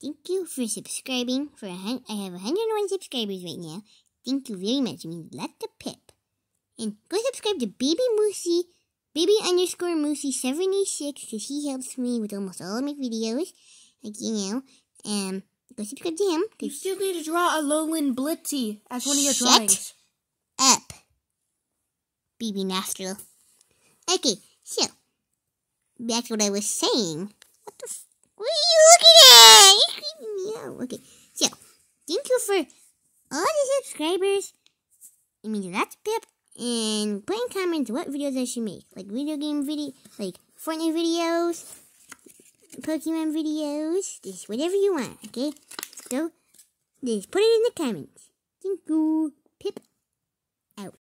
thank you for subscribing. For a hun- I have 101 subscribers right now. Thank you very much. It means a lot to Pip. And go subscribe to Baby Moosey, Baby underscore Moosey 76 because he helps me with almost all of my videos. Like, you know, um, go subscribe to him. You still need to draw a Lowland Blitzy as one of your Shut drawings. up, BB Nostril. Okay, so that's what I was saying. What the? F- what are you looking at? You're Okay, so thank you for all the subscribers. Means a lot Pip. And put in comments what videos I should make, like video game video, like Fortnite videos, Pokemon videos, just whatever you want. Okay, so just put it in the comments. Thank you, Pip.